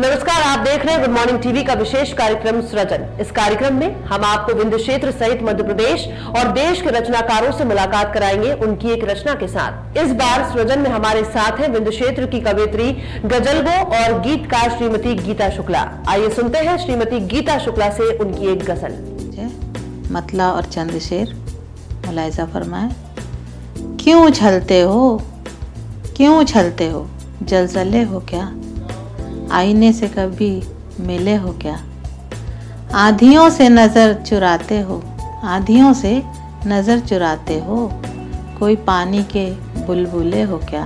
देख रहे हैं गुड मॉर्निंग टीवी का विशेष कार्यक्रम सृजन। इस कार्यक्रम में हम आपको विंध्य क्षेत्र सहित मध्य प्रदेश और देश के रचनाकारों से मुलाकात कराएँगे उनकी एक रचना के साथ। इस बार सृजन में हमारे साथ हैं विंध्य क्षेत्र की कवित्री गजलगो और गीतकार श्रीमती गीता शुक्ला। आइए सुनते हैं श्रीमती गीता शुक्ला से उनकी एक गज़ल। मतला और चंद्रशेर, मुलायजा फरमाए। क्यों उछलते हो? क्यों उछलते हो? जलजले हो क्या? आईने से कभी मिले हो क्या? आधियों से नज़र चुराते हो। आधियों से नज़र चुराते हो। कोई पानी के बुलबुले हो क्या?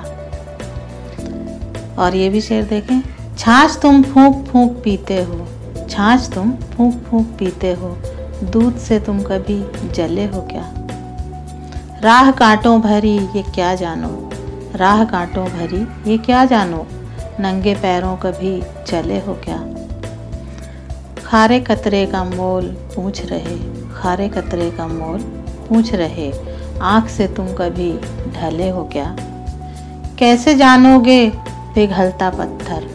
और ये भी शेर देखें। छाछ तुम फूंक फूंक पीते हो। छाछ तुम फूंक फूंक पीते हो। दूध से तुम कभी जले हो क्या? राह कांटों भरी ये क्या जानो? राह कांटों भरी ये क्या जानो? नंगे पैरों कभी चले हो क्या? खारे कतरे का मोल पूछ रहे, खारे कतरे का मोल पूछ रहे, आँख से तुम कभी ढले हो क्या? कैसे जानोगे पिघलता पत्थर?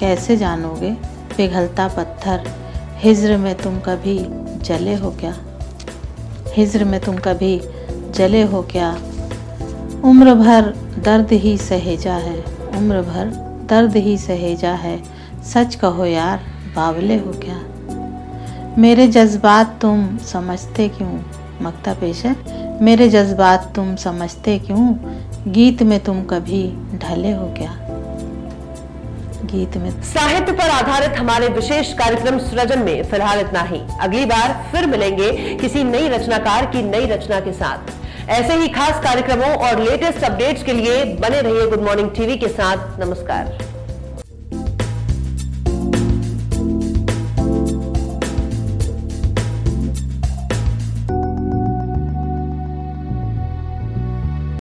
कैसे जानोगे पिघलता पत्थर? हिज्र में तुम कभी जले हो क्या? हिज्र में तुम कभी जले हो क्या? उम्र भर दर्द ही सहेजा है, उम्र भर दर्द ही सहेजा है। सच कहो यार, बावले हो क्या? मेरे जज्बात तुम समझते क्यों? मकता पेश है। मेरे जज्बात तुम समझते क्यों? गीत में तुम कभी ढले हो क्या? गीत में साहित्य पर आधारित हमारे विशेष कार्यक्रम सृजन में फ़िलहाल इतना ही। अगली बार फिर मिलेंगे किसी नई रचनाकार की नई रचना के साथ। ऐसे ही खास कार्यक्रमों और लेटेस्ट अपडेट्स के लिए बने रहिए गुड मॉर्निंग टीवी के साथ। नमस्कार।